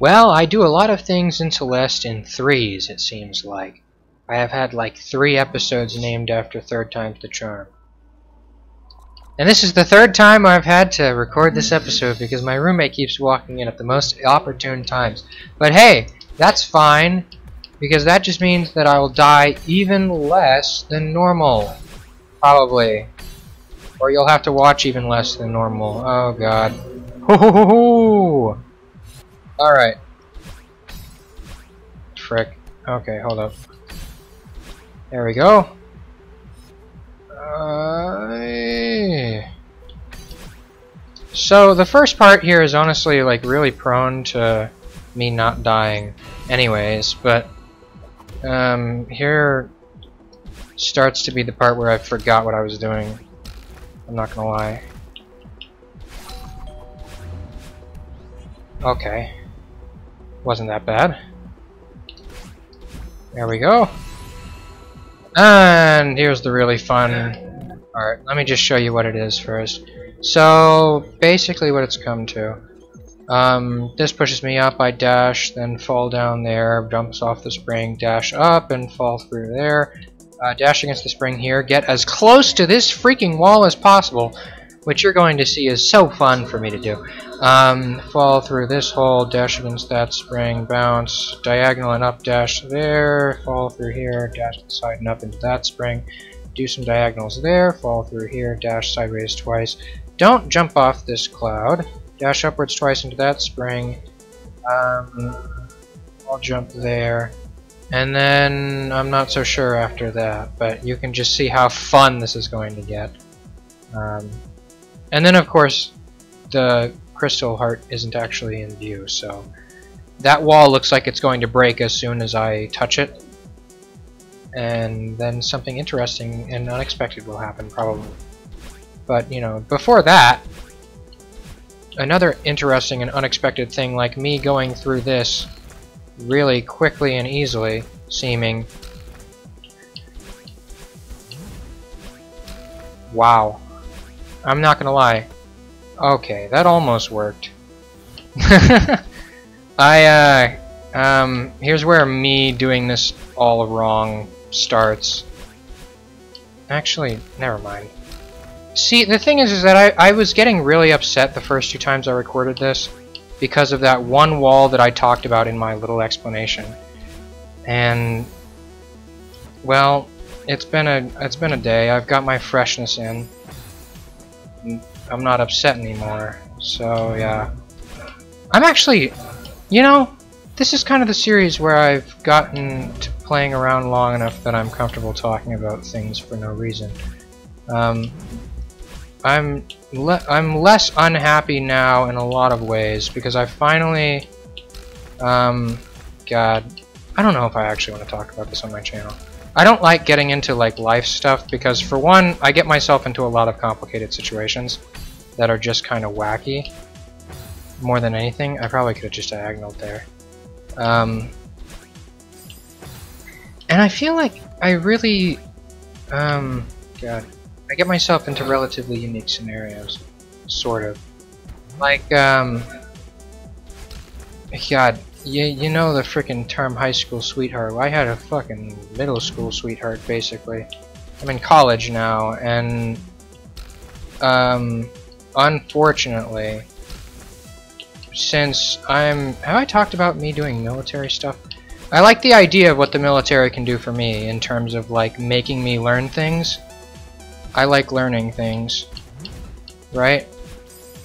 Well, I do a lot of things in Celeste in threes, it seems like. I have had like three episodes named after Third Time's the Charm. And this is the third time I've had to record this episode because my roommate keeps walking in at the most opportune times. But hey, that's fine, because that just means that I will die even less than normal. Probably. Or you'll have to watch even less than normal. Oh god. Ho ho ho ho! Alright. Frick. Okay, hold up. There we go. Uh, so the first part here is honestly like really prone to me not dying anyways, but um, here starts to be the part where I forgot what I was doing. I'm not gonna lie. Okay. Wasn't that bad. There we go. And here's the really fun... Alright, let me just show you what it is first. So, basically what it's come to. Um, this pushes me up, I dash, then fall down there, jumps off the spring, dash up, and fall through there. Uh, dash against the spring here, get as close to this freaking wall as possible, which you're going to see is so fun for me to do. Um, fall through this hole, dash against that spring, bounce, diagonal and up, dash there, fall through here, dash side and up into that spring, do some diagonals there, fall through here, dash sideways twice. Don't jump off this cloud, dash upwards twice into that spring, um, I'll jump there, and then I'm not so sure after that, but you can just see how fun this is going to get. Um, and then of course, the crystal heart isn't actually in view, so that wall looks like it's going to break as soon as I touch it. And then something interesting and unexpected will happen, probably. But, you know, before that, another interesting and unexpected thing, like me going through this really quickly and easily, seeming. Wow. I'm not gonna lie. Okay, that almost worked. I, uh, um, here's where me doing this all wrong starts. Actually, never mind. See, the thing is, is that I, I was getting really upset the first two times I recorded this because of that one wall that I talked about in my little explanation. And, well, it's been a, it's been a day. I've got my freshness in. I'm not upset anymore. So yeah. I'm actually, you know, this is kind of the series where I've gotten to playing around long enough that I'm comfortable talking about things for no reason. Um, I'm le I'm less unhappy now in a lot of ways because I finally, um, God, I don't know if I actually want to talk about this on my channel. I don't like getting into like life stuff because for one, I get myself into a lot of complicated situations that are just kind of wacky. More than anything, I probably could have just diagonaled there. Um, and I feel like I really, um, God, I get myself into relatively unique scenarios, sort of. Like, um, God, you, you know the freaking term high school sweetheart. I had a fucking middle school sweetheart, basically. I'm in college now, and um, unfortunately, since I'm... Have I talked about me doing military stuff? I like the idea of what the military can do for me in terms of like making me learn things. I like learning things. Right?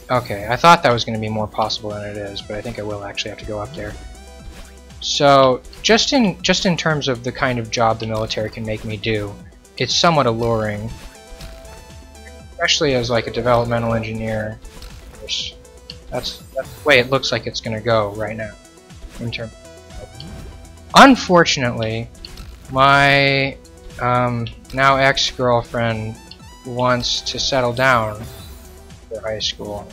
Okay, I thought that was going to be more possible than it is, but I think I will actually have to go up there. So, just in just in terms of the kind of job the military can make me do, it's somewhat alluring. Especially as like a developmental engineer. That's, that's the way it looks like it's going to go right now. In term Unfortunately, my um, now ex-girlfriend wants to settle down for high school.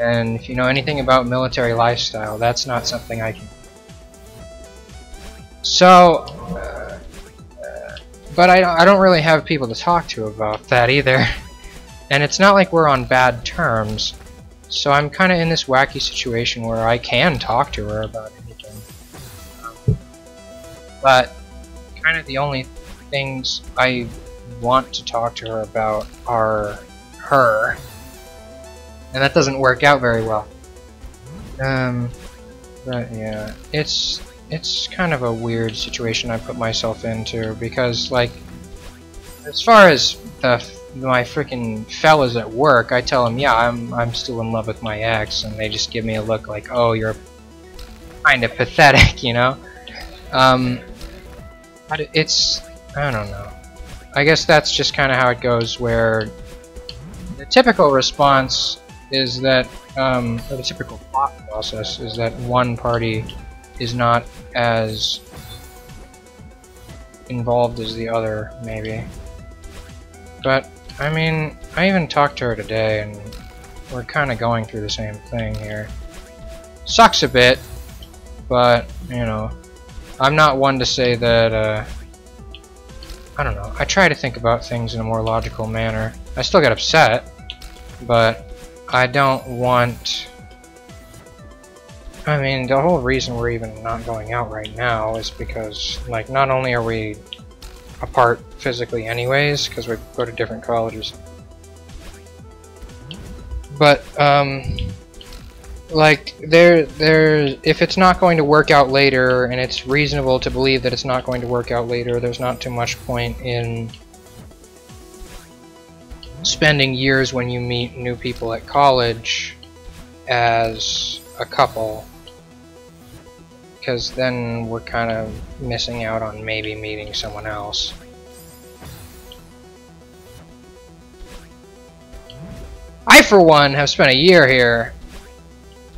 And if you know anything about military lifestyle, that's not something I can. So, uh, uh, but I, I don't really have people to talk to about that either. And it's not like we're on bad terms. so I'm kind of in this wacky situation where I can talk to her about anything. But kind of the only things I want to talk to her about are her. And that doesn't work out very well. Um, but yeah, it's it's kind of a weird situation I put myself into because like as far as the my freaking fellas at work, I tell them, yeah, I'm I'm still in love with my ex, and they just give me a look like, oh, you're kind of pathetic, you know. Um, but it's I don't know. I guess that's just kind of how it goes, where the typical response is that, um, the typical thought process is that one party is not as involved as the other, maybe. But, I mean, I even talked to her today, and we're kind of going through the same thing here. Sucks a bit, but, you know, I'm not one to say that, uh, I don't know, I try to think about things in a more logical manner. I still get upset, but I don't want... I mean, the whole reason we're even not going out right now is because, like, not only are we apart physically anyways, because we go to different colleges, but, um, like, there, there, if it's not going to work out later, and it's reasonable to believe that it's not going to work out later, there's not too much point in spending years when you meet new people at college as a couple because then we're kind of missing out on maybe meeting someone else. I, for one, have spent a year here.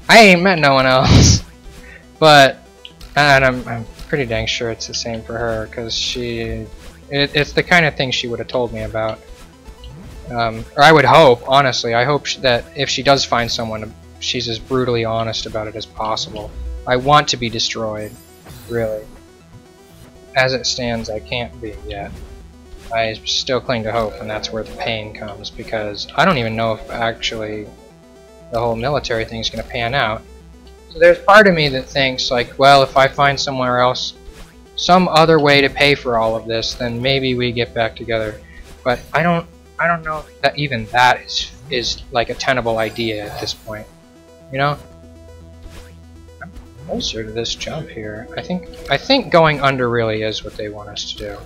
I ain't met no one else. but, and I'm, I'm pretty dang sure it's the same for her, because she, it, it's the kind of thing she would have told me about. Um, or I would hope, honestly, I hope that if she does find someone, she's as brutally honest about it as possible. I want to be destroyed, really. As it stands, I can't be yet. I still cling to hope, and that's where the pain comes, because I don't even know if actually the whole military thing is going to pan out. So there's part of me that thinks, like, well, if I find somewhere else, some other way to pay for all of this, then maybe we get back together. But I don't I don't know that even that is is like a tenable idea at this point. You know? I'm closer to this jump here. I think I think going under really is what they want us to do.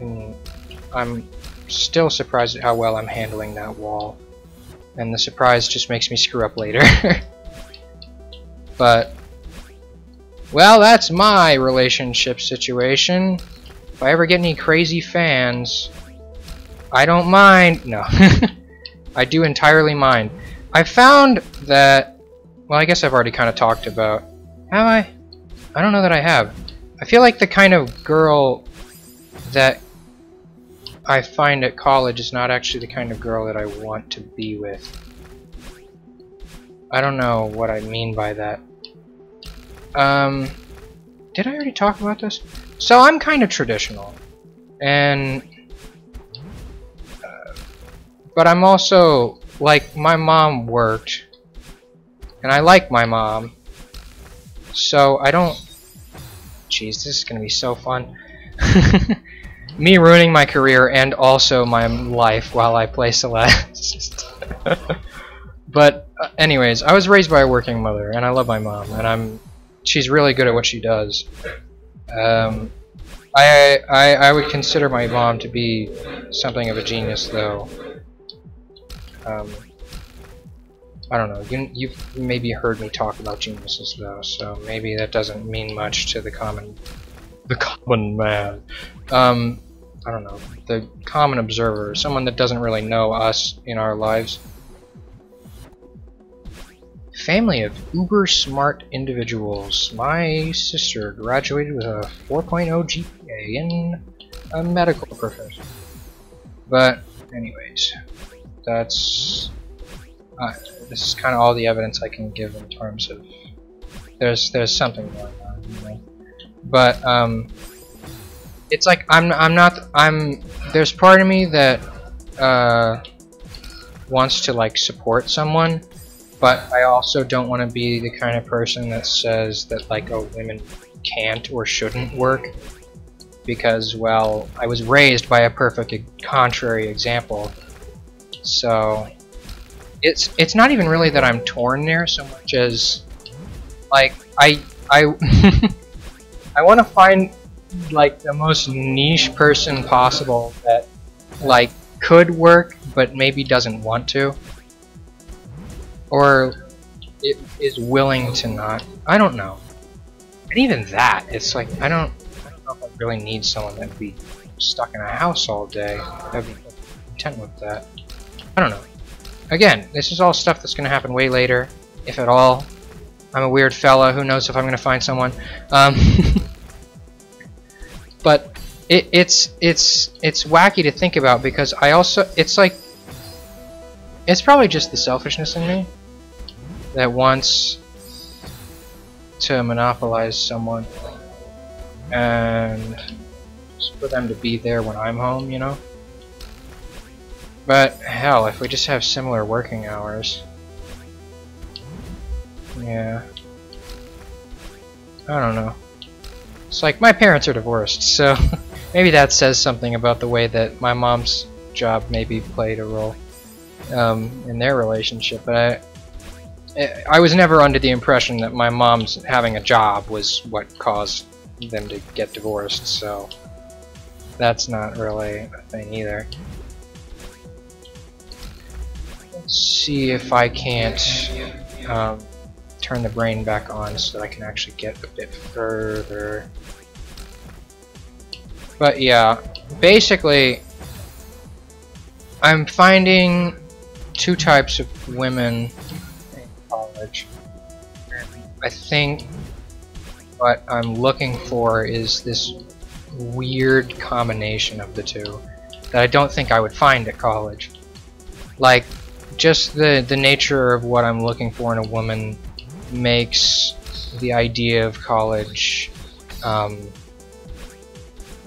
And I'm still surprised at how well I'm handling that wall. And the surprise just makes me screw up later. but well, that's my relationship situation. If I ever get any crazy fans, I don't mind. No. I do entirely mind. I found that... Well, I guess I've already kind of talked about... Have I? I don't know that I have. I feel like the kind of girl that I find at college is not actually the kind of girl that I want to be with. I don't know what I mean by that. Um, did I already talk about this? So I'm kind of traditional. And but I'm also, like, my mom worked, and I like my mom, so I don't... Jeez, this is gonna be so fun. Me ruining my career and also my life while I play Celeste. but uh, anyways, I was raised by a working mother, and I love my mom, and I'm she's really good at what she does. Um, I, I I would consider my mom to be something of a genius, though. Um, I don't know. You, you've maybe heard me talk about geniuses though, so maybe that doesn't mean much to the common, the common man. Um, I don't know. The common observer, someone that doesn't really know us in our lives. Family of uber smart individuals. My sister graduated with a 4.0 GPA in a medical profession. But, anyways, that's uh, this is kind of all the evidence I can give in terms of there's there's something going on, know? but um, it's like I'm I'm not I'm there's part of me that uh, wants to like support someone, but I also don't want to be the kind of person that says that like oh women can't or shouldn't work because well I was raised by a perfect contrary example. So it's it's not even really that I'm torn there so much as like I I I want to find like the most niche person possible that like could work but maybe doesn't want to. Or it is willing to not. I don't know. And even that it's like I don't I don't know if I really need someone that would be stuck in a house all day. I'd be content with that I don't know. Again this is all stuff that's gonna happen way later if at all. I'm a weird fella. Who knows if I'm gonna find someone? Um, but it, it's it's it's wacky to think about because I also it's like it's probably just the selfishness in me that wants to monopolize someone and for them to be there when I'm home, you know? But hell, if we just have similar working hours. Yeah. I don't know. It's like my parents are divorced, so maybe that says something about the way that my mom's job maybe played a role um, in their relationship. But I, I was never under the impression that my mom's having a job was what caused them to get divorced, so that's not really a thing either. See if I can't um, turn the brain back on so that I can actually get a bit further. But yeah, basically, I'm finding two types of women in college. I think what I'm looking for is this weird combination of the two that I don't think I would find at college. Like, just the, the nature of what I'm looking for in a woman makes the idea of college um,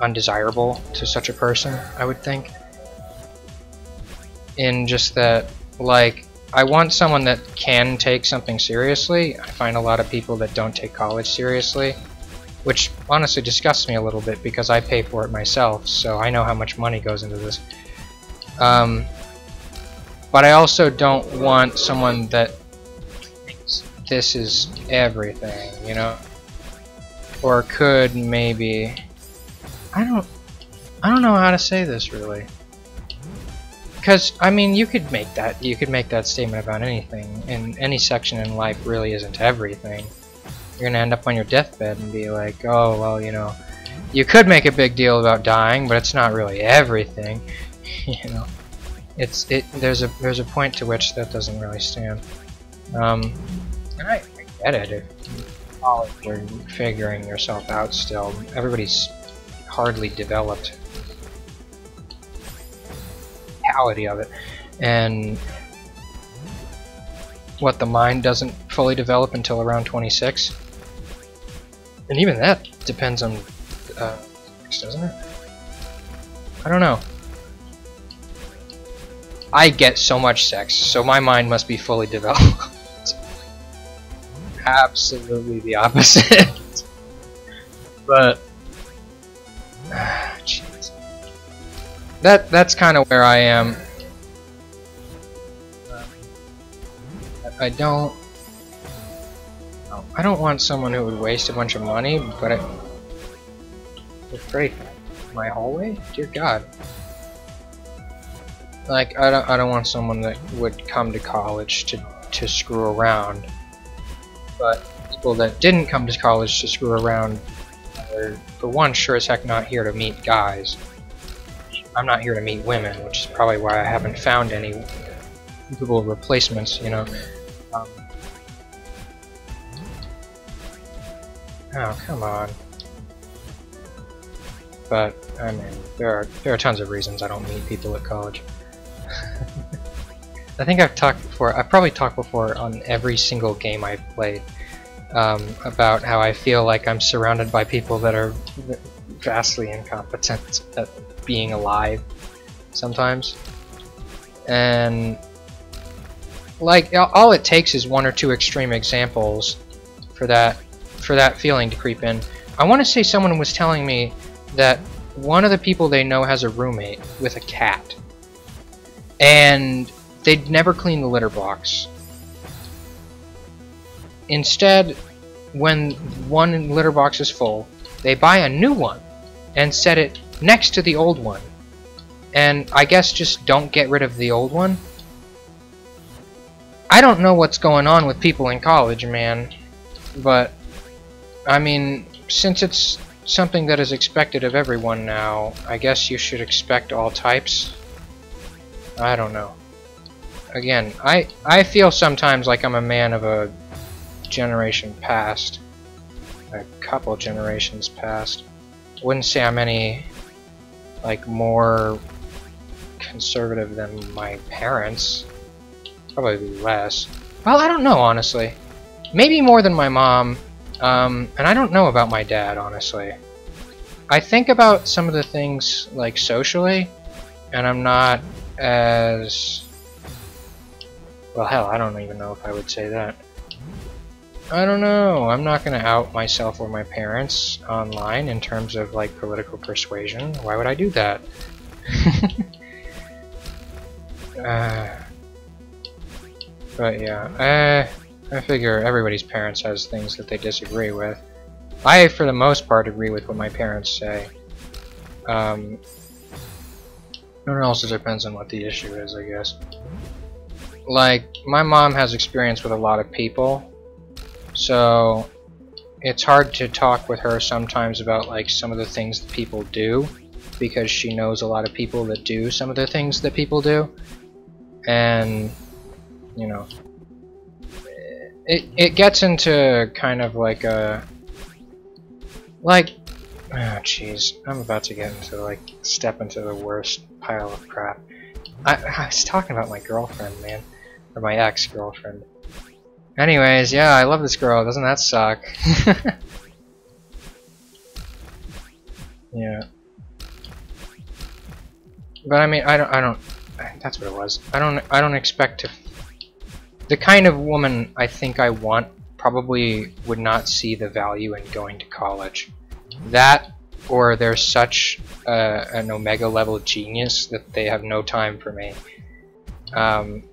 undesirable to such a person, I would think. In just that, like, I want someone that can take something seriously. I find a lot of people that don't take college seriously, which honestly disgusts me a little bit because I pay for it myself, so I know how much money goes into this. Um, but I also don't want someone that this is everything, you know? Or could maybe... I don't... I don't know how to say this really. Because, I mean, you could make that, you could make that statement about anything, and any section in life really isn't everything. You're gonna end up on your deathbed and be like, oh, well, you know, you could make a big deal about dying, but it's not really everything, you know. It's, it, there's a, there's a point to which that doesn't really stand. Um, and I, I get it, if you're figuring yourself out still, everybody's hardly developed mentality of it. And what the mind doesn't fully develop until around 26. And even that depends on uh, doesn't it? I don't know. I get so much sex, so my mind must be fully developed. Absolutely the opposite. but that that's kind of where I am. I don't. I don't want someone who would waste a bunch of money, but it. It's great. My hallway? Dear God. Like I don't. I don't want someone that would come to college to to screw around. But people that didn't come to college to screw around are, for one, sure as heck not here to meet guys. I'm not here to meet women, which is probably why I haven't found any suitable replacements, you know. Um, oh, come on. But, I mean, there are, there are tons of reasons I don't meet people at college. I think I've talked before, I've probably talked before on every single game I've played um, about how I feel like I'm surrounded by people that are vastly incompetent at being alive sometimes. And like all it takes is one or two extreme examples for that for that feeling to creep in. I want to say someone was telling me that one of the people they know has a roommate with a cat. And they'd never clean the litter box. Instead, when one litter box is full, they buy a new one and set it next to the old one. And I guess just don't get rid of the old one. I don't know what's going on with people in college, man. But, I mean, since it's something that is expected of everyone now, I guess you should expect all types. I don't know. Again, I, I feel sometimes like I'm a man of a generation past. A couple generations past. Wouldn't say I'm any, like, more conservative than my parents. Probably less. Well, I don't know, honestly. Maybe more than my mom, um, and I don't know about my dad, honestly. I think about some of the things, like, socially, and I'm not as... Well, hell, I don't even know if I would say that. I don't know. I'm not going to out myself or my parents online in terms of, like, political persuasion. Why would I do that? uh, but, yeah. Uh, I figure everybody's parents has things that they disagree with. I, for the most part, agree with what my parents say. Um, it also depends on what the issue is, I guess. Like, my mom has experience with a lot of people, so it's hard to talk with her sometimes about like some of the things that people do because she knows a lot of people that do some of the things that people do and you know it it gets into kind of like a like oh jeez I'm about to get into like step into the worst pile of crap. I, I was talking about my girlfriend man. Or my ex-girlfriend. Anyways yeah I love this girl. Doesn't that suck? Yeah. But I mean I don't I don't that's what it was. I don't I don't expect to the kind of woman I think I want probably would not see the value in going to college. That, or they're such an omega level genius that they have no time for me. Um,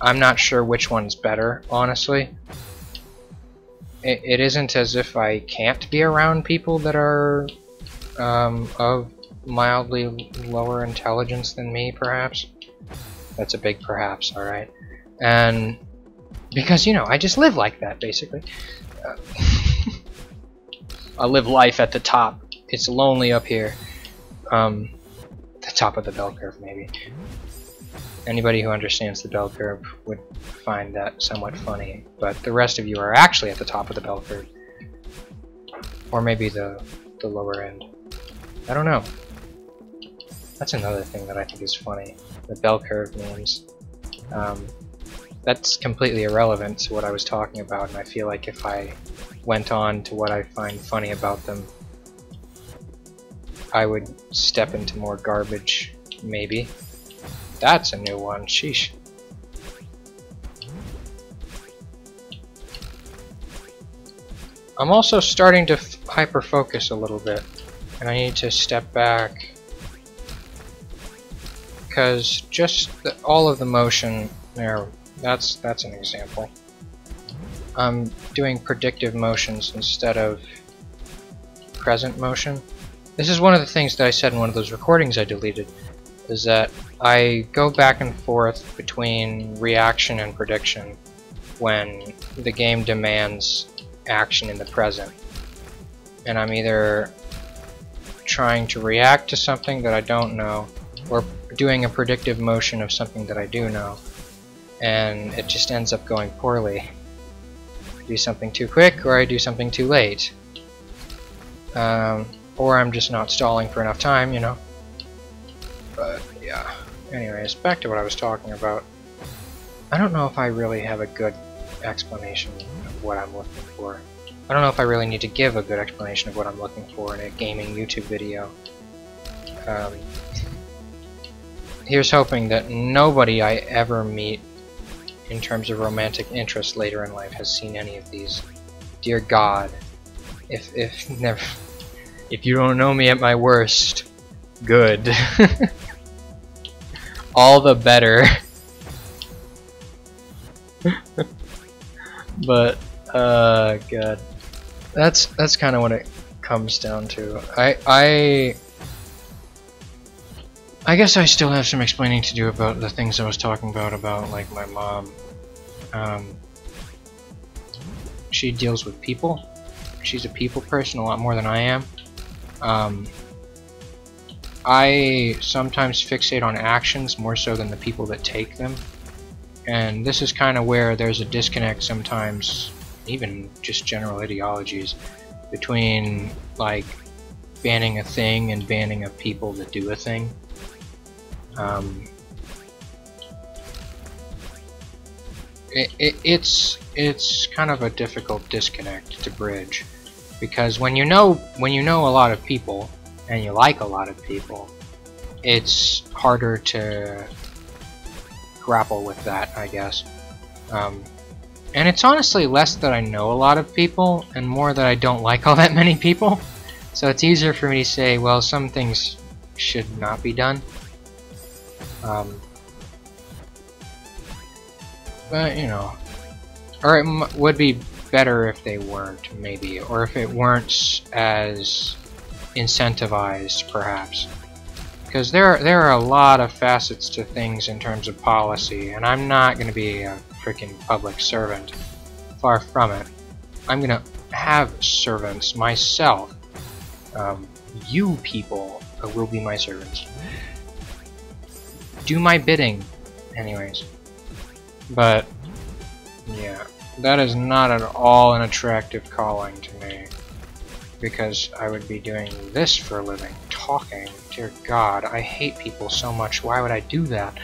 I'm not sure which one's better, honestly. It, it isn't as if I can't be around people that are um, of mildly lower intelligence than me, perhaps. That's a big perhaps, alright and because you know I just live like that basically uh, I live life at the top. It's lonely up here. Um, the top of the bell curve maybe. Anybody who understands the bell curve would find that somewhat funny but the rest of you are actually at the top of the bell curve. Or maybe the the lower end. I don't know. That's another thing that I think is funny. The bell curve memes. Um, that's completely irrelevant to what I was talking about, and I feel like if I went on to what I find funny about them, I would step into more garbage, maybe. That's a new one, sheesh. I'm also starting to hyper-focus a little bit, and I need to step back because just the, all of the motion there that's that's an example. I'm doing predictive motions instead of present motion. This is one of the things that I said in one of those recordings I deleted, is that I go back and forth between reaction and prediction when the game demands action in the present. And I'm either trying to react to something that I don't know, or doing a predictive motion of something that I do know and it just ends up going poorly. Do something too quick, or I do something too late. Um, or I'm just not stalling for enough time, you know. But, yeah. Anyways, back to what I was talking about. I don't know if I really have a good explanation of what I'm looking for. I don't know if I really need to give a good explanation of what I'm looking for in a gaming YouTube video. Um, here's hoping that nobody I ever meet in terms of romantic interest later in life has seen any of these. Dear God, if if never, if you don't know me at my worst, good. All the better. but uh, God, that's that's kind of what it comes down to. I I I guess I still have some explaining to do about the things I was talking about, about like my mom. Um, she deals with people. She's a people person a lot more than I am. Um, I sometimes fixate on actions more so than the people that take them. And this is kind of where there's a disconnect sometimes, even just general ideologies, between like banning a thing and banning a people that do a thing. Um, it, it, it's it's kind of a difficult disconnect to bridge because when you know when you know a lot of people and you like a lot of people it's harder to grapple with that I guess. Um, and it's honestly less that I know a lot of people and more that I don't like all that many people. So it's easier for me to say well some things should not be done um, but, you know, or it would be better if they weren't, maybe, or if it weren't as incentivized, perhaps. Because there, there are a lot of facets to things in terms of policy, and I'm not going to be a freaking public servant. Far from it. I'm going to have servants myself. Um, you people will be my servants do my bidding. Anyways. But, yeah. That is not at all an attractive calling to me. Because I would be doing this for a living. Talking. Dear God, I hate people so much. Why would I do that?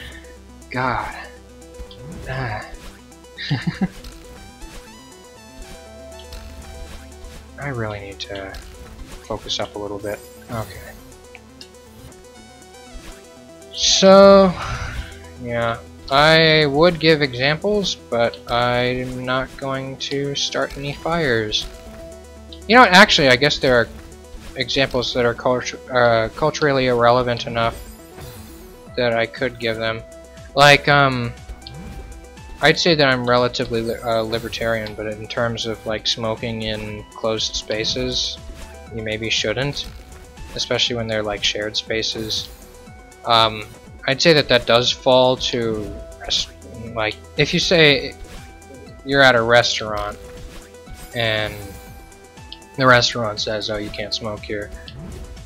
God. Ah. I really need to focus up a little bit. Okay. So, yeah, I would give examples, but I'm not going to start any fires. You know what, actually, I guess there are examples that are cultu uh, culturally irrelevant enough that I could give them. Like, um, I'd say that I'm relatively li uh, libertarian, but in terms of like smoking in closed spaces, you maybe shouldn't, especially when they're like shared spaces. Um, I'd say that that does fall to like if you say you're at a restaurant and the restaurant says, "Oh, you can't smoke here."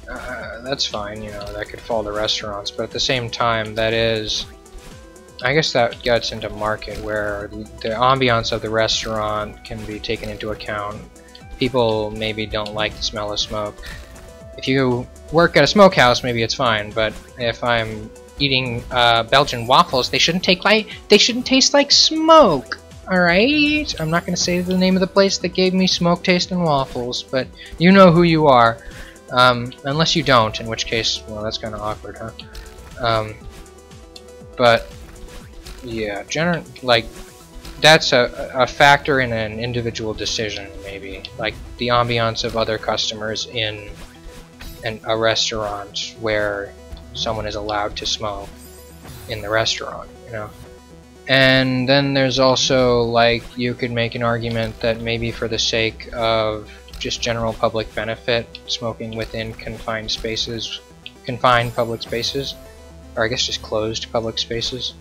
Uh, that's fine, you know, that could fall to restaurants, but at the same time, that is, I guess that gets into market where the ambiance of the restaurant can be taken into account. People maybe don't like the smell of smoke. If you work at a smokehouse, maybe it's fine, but if I'm eating uh, Belgian waffles, they shouldn't take like they shouldn't taste like smoke. All right, I'm not gonna say the name of the place that gave me smoke tasting waffles, but you know who you are. Um, unless you don't, in which case, well, that's kind of awkward, huh? Um, but yeah, general like that's a, a factor in an individual decision, maybe. Like the ambiance of other customers in an, a restaurant where someone is allowed to smoke in the restaurant, you know. And then there's also like you could make an argument that maybe for the sake of just general public benefit, smoking within confined spaces, confined public spaces, or I guess just closed public spaces,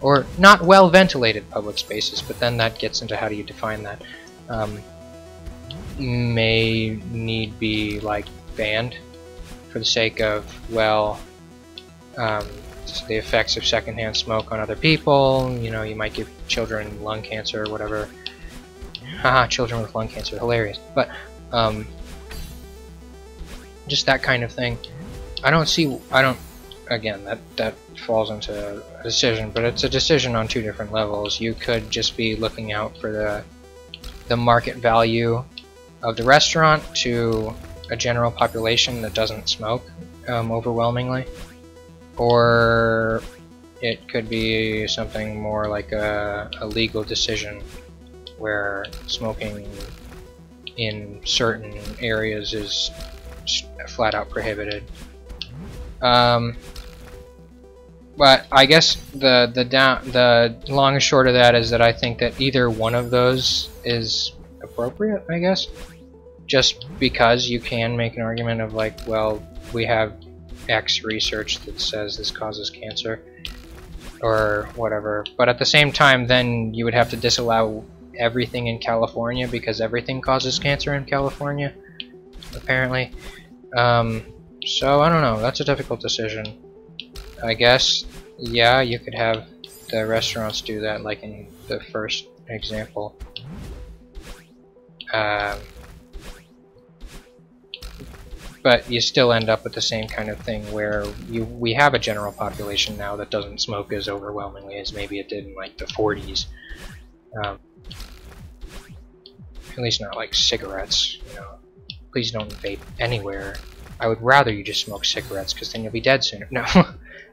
or not well ventilated public spaces, but then that gets into how do you define that, um, may need be like banned for the sake of, well, um, the effects of secondhand smoke on other people. You know, you might give children lung cancer or whatever. Haha, children with lung cancer, hilarious. But, um, just that kind of thing. I don't see, I don't, again, that, that falls into a decision, but it's a decision on two different levels. You could just be looking out for the, the market value of the restaurant to a general population that doesn't smoke um, overwhelmingly or it could be something more like a, a legal decision where smoking in certain areas is flat out prohibited. Um, but I guess the the down the long and short of that is that I think that either one of those is appropriate. I guess just because you can make an argument of like, well, we have X research that says this causes cancer or whatever. But at the same time, then you would have to disallow everything in California because everything causes cancer in California, apparently. Um, so I don't know. That's a difficult decision. I guess, yeah, you could have the restaurants do that, like in the first example. Um, but you still end up with the same kind of thing where you we have a general population now that doesn't smoke as overwhelmingly as maybe it did in like the 40s. Um, at least not like cigarettes, you know. Please don't vape anywhere. I would rather you just smoke cigarettes because then you'll be dead sooner. No.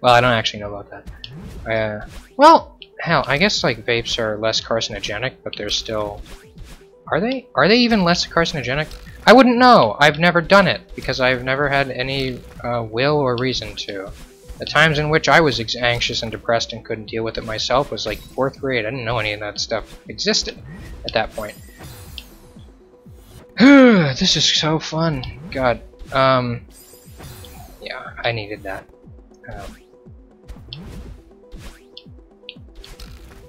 well, I don't actually know about that. Uh, well, hell, I guess like vapes are less carcinogenic, but they're still... Are they? Are they even less carcinogenic? I wouldn't know. I've never done it because I've never had any uh, will or reason to. The times in which I was anxious and depressed and couldn't deal with it myself was like fourth grade. I didn't know any of that stuff existed at that point. this is so fun. God. Um, yeah, I needed that. Um,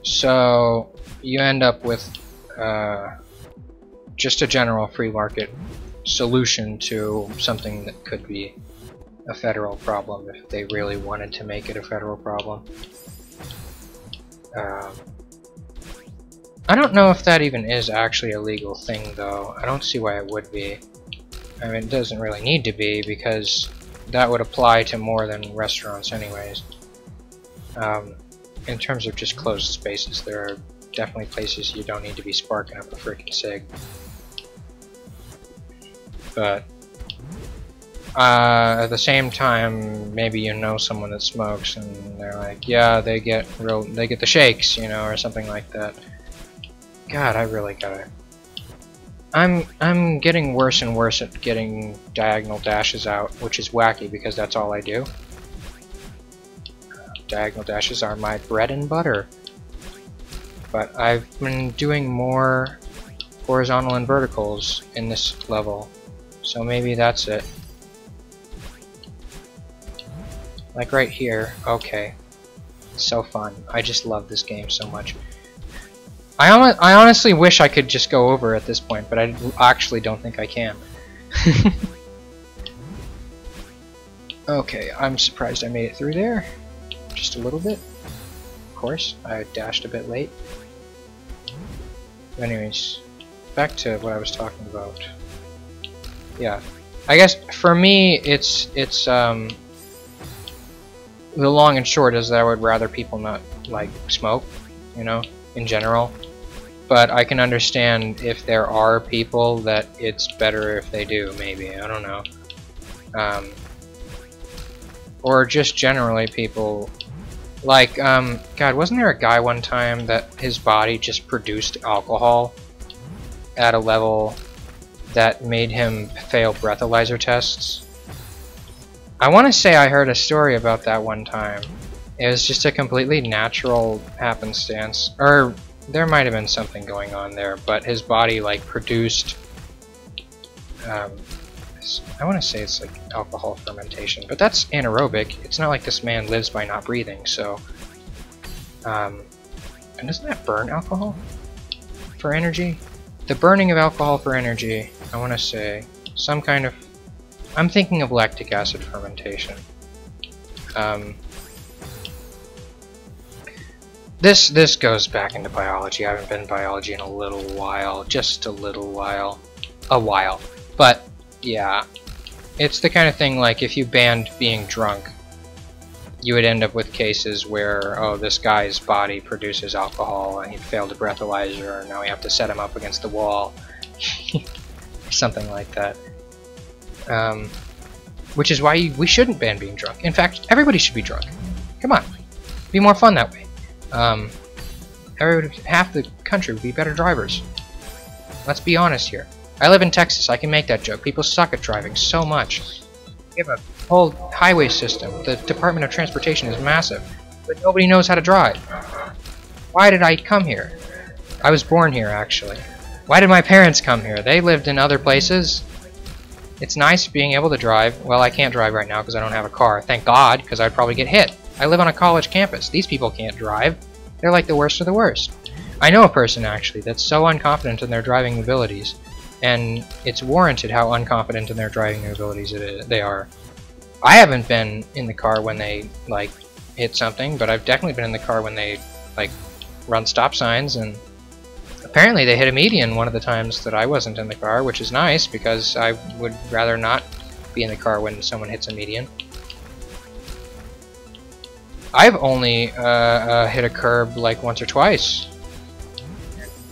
so, you end up with uh, just a general free market solution to something that could be a federal problem if they really wanted to make it a federal problem. Um, I don't know if that even is actually a legal thing though. I don't see why it would be. I mean, it doesn't really need to be because that would apply to more than restaurants anyways. Um, in terms of just closed spaces, there are definitely places you don't need to be sparking up a freaking cig but uh, at the same time, maybe you know someone that smokes, and they're like, yeah, they get real, they get the shakes, you know, or something like that. God, I really gotta. I'm I'm getting worse and worse at getting diagonal dashes out, which is wacky because that's all I do. diagonal dashes are my bread and butter. But I've been doing more horizontal and verticals in this level so maybe that's it. Like right here, okay. So fun. I just love this game so much. I, I honestly wish I could just go over at this point, but I actually don't think I can. okay, I'm surprised I made it through there. Just a little bit. Of course, I dashed a bit late. Anyways, back to what I was talking about yeah. I guess for me, it's it's um, the long and short is that I would rather people not like smoke, you know, in general. But I can understand if there are people that it's better if they do. Maybe I don't know. Um, or just generally people like um, God, wasn't there a guy one time that his body just produced alcohol at a level that made him fail breathalyzer tests. I want to say I heard a story about that one time. It was just a completely natural happenstance, or there might have been something going on there, but his body like produced um, I want to say it's like alcohol fermentation, but that's anaerobic. It's not like this man lives by not breathing, so... Um, and doesn't that burn alcohol for energy? The burning of alcohol for energy, I want to say, some kind of... I'm thinking of lactic acid fermentation. Um, this this goes back into biology. I haven't been in biology in a little while, just a little while, a while. But yeah, it's the kind of thing like if you banned being drunk, you would end up with cases where, oh, this guy's body produces alcohol and he failed a breathalyzer and now we have to set him up against the wall. Something like that. Um, which is why we shouldn't ban being drunk. In fact, everybody should be drunk. Come on. be more fun that way. Um, every, half the country would be better drivers. Let's be honest here. I live in Texas. I can make that joke. People suck at driving so much. We have a whole highway system. The Department of Transportation is massive, but nobody knows how to drive. Why did I come here? I was born here, actually. Why did my parents come here? They lived in other places. It's nice being able to drive. Well, I can't drive right now because I don't have a car. Thank God, because I'd probably get hit. I live on a college campus. These people can't drive. They're like the worst of the worst. I know a person, actually, that's so unconfident in their driving abilities, and it's warranted how unconfident in their driving abilities they are. I haven't been in the car when they, like, hit something, but I've definitely been in the car when they, like, run stop signs and Apparently they hit a median one of the times that I wasn't in the car, which is nice because I would rather not be in the car when someone hits a median. I've only uh, uh, hit a curb like once or twice.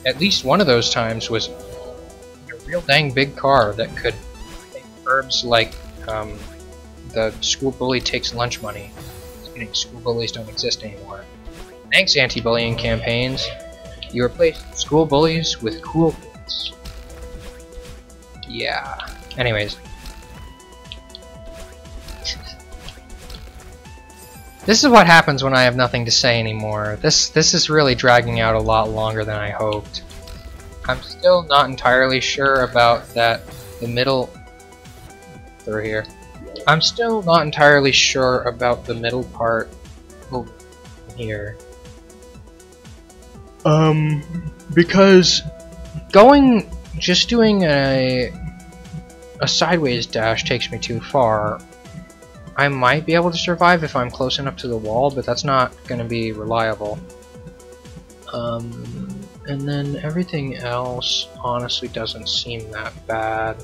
At least one of those times was real dang big car that could take curbs like um, the school bully takes lunch money. School bullies don't exist anymore. Thanks, anti-bullying campaigns. You replace school bullies with cool kids. Yeah. Anyways. This is what happens when I have nothing to say anymore. This this is really dragging out a lot longer than I hoped. I'm still not entirely sure about that the middle through here. I'm still not entirely sure about the middle part over here. Um, because going, just doing a a sideways dash takes me too far. I might be able to survive if I'm close enough to the wall, but that's not going to be reliable. Um, and then everything else honestly doesn't seem that bad.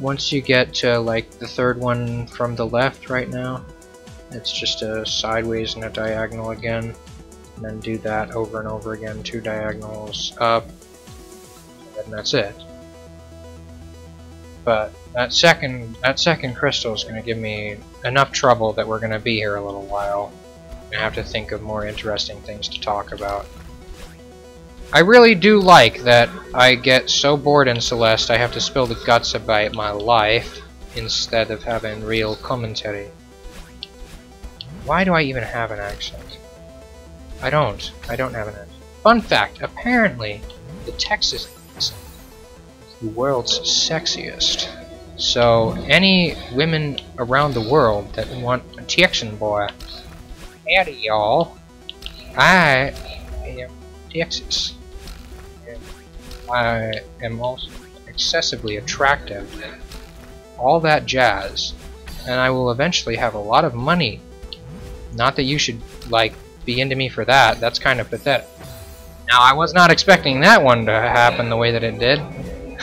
Once you get to like the third one from the left right now, it's just a sideways and a diagonal again and then do that over and over again, two diagonals up, and that's it. But that second that second crystal is going to give me enough trouble that we're going to be here a little while. I have to think of more interesting things to talk about. I really do like that I get so bored in Celeste I have to spill the guts about my life instead of having real commentary. Why do I even have an accent? I don't. I don't have an accent. Fun fact, apparently, the Texas is the world's sexiest. So, any women around the world that want a Texan boy, howdy y'all, I am Texas. I am also excessively attractive, all that jazz, and I will eventually have a lot of money. Not that you should, like, be into me for that. That's kind of pathetic. Now, I was not expecting that one to happen the way that it did.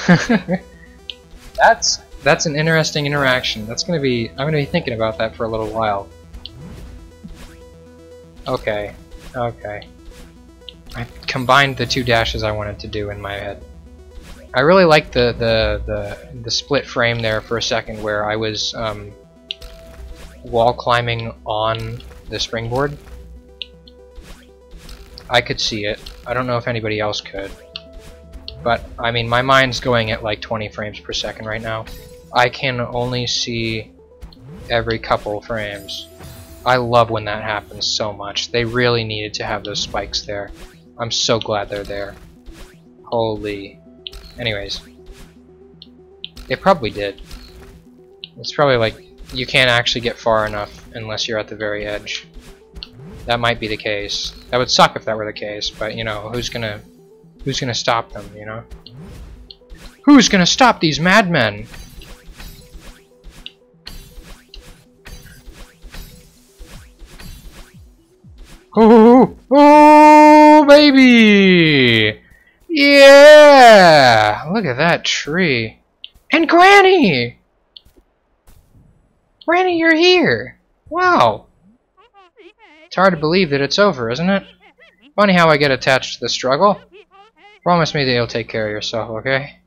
that's that's an interesting interaction. That's gonna be I'm gonna be thinking about that for a little while. Okay, okay. I combined the two dashes I wanted to do in my head. I really like the the the the split frame there for a second, where I was um, wall climbing on the springboard. I could see it. I don't know if anybody else could. But, I mean, my mind's going at like 20 frames per second right now. I can only see every couple frames. I love when that happens so much. They really needed to have those spikes there. I'm so glad they're there. Holy. Anyways. They probably did. It's probably like, you can't actually get far enough unless you're at the very edge. That might be the case. That would suck if that were the case, but you know, who's gonna who's gonna stop them, you know? Who's gonna stop these madmen? Oh, oh, baby! Yeah! Look at that tree. And Granny! Granny, you're here! Wow! It's hard to believe that it's over, isn't it? Funny how I get attached to the struggle. Promise me that you'll take care of yourself, okay?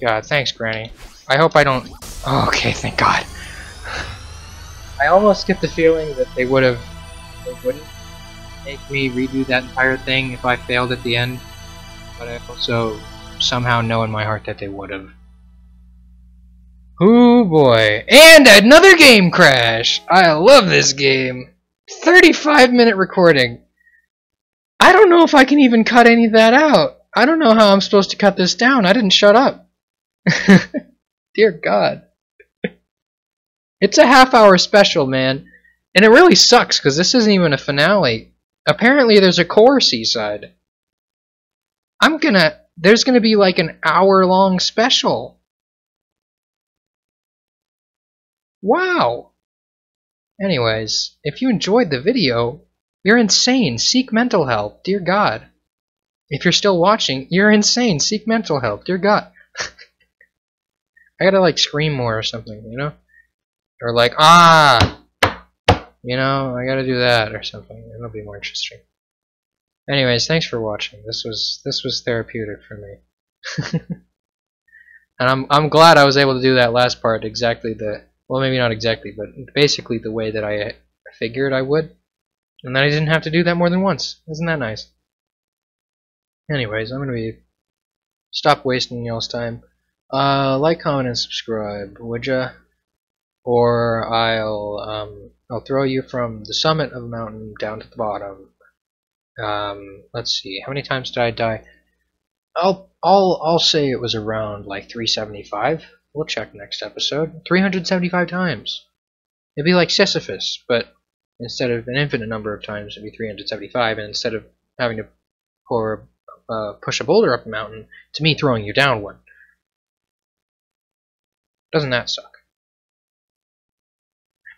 God, thanks, Granny. I hope I don't... Okay, thank God. I almost get the feeling that they would have, they wouldn't make me redo that entire thing if I failed at the end, but I also somehow know in my heart that they would have. Oh boy. And another game crash! I love this game! 35 minute recording. I don't know if I can even cut any of that out. I don't know how I'm supposed to cut this down. I didn't shut up. Dear God. It's a half hour special, man. And it really sucks because this isn't even a finale. Apparently there's a core C-side. I'm gonna... There's gonna be like an hour long special. Wow! Anyways, if you enjoyed the video, you're insane. Seek mental help. Dear God. If you're still watching, you're insane. Seek mental help. Dear God. I gotta like scream more or something, you know? Or like, ah! You know, I gotta do that or something. It'll be more interesting. Anyways, thanks for watching. This was this was therapeutic for me. and I'm I'm glad I was able to do that last part exactly the well maybe not exactly, but basically the way that I figured I would. And then I didn't have to do that more than once. Isn't that nice? Anyways, I'm gonna be stop wasting y'all's time. Uh, like, comment, and subscribe, would ya? Or I'll um, I'll throw you from the summit of a mountain down to the bottom. Um, let's see, how many times did I die? I'll I'll I'll say it was around like 375. We'll check next episode. 375 times. It'd be like Sisyphus, but instead of an infinite number of times, it'd be 375, and instead of having to pour, uh, push a boulder up a mountain, to me throwing you down one. Doesn't that suck?